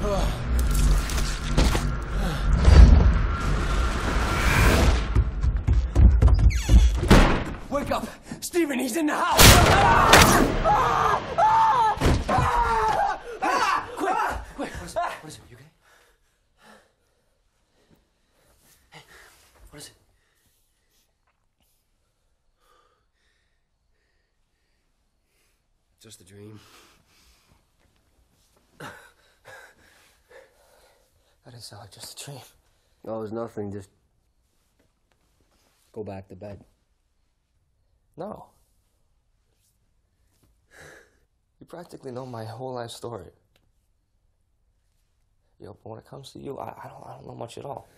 Wake up! Stephen, he's in the house! Quick! Quick! What is, it? what is it? You okay? Hey, what is it? Just a dream. That is uh, just a dream. Oh, it's nothing. Just go back to bed. No. You practically know my whole life story. Yo, but when it comes to you, I, I don't I don't know much at all.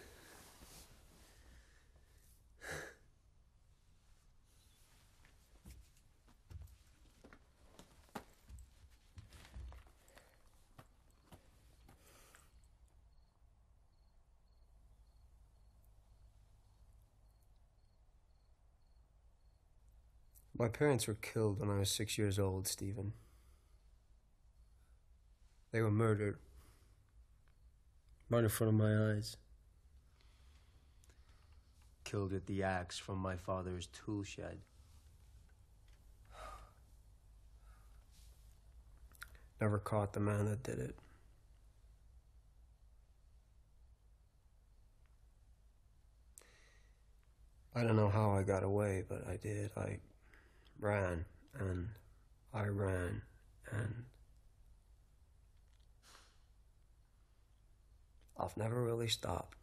My parents were killed when I was six years old, Stephen. They were murdered. Right in front of my eyes. Killed with the axe from my father's tool shed. Never caught the man that did it. I don't know how I got away, but I did. I ran and I ran and I've never really stopped.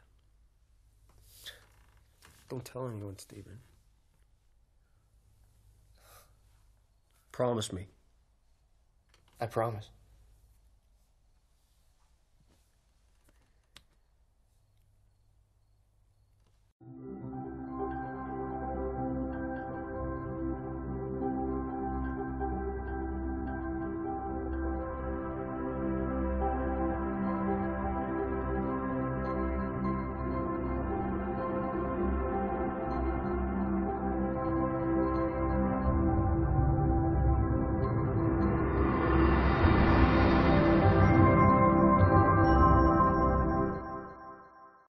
Don't tell anyone, Stephen. Promise me. I promise.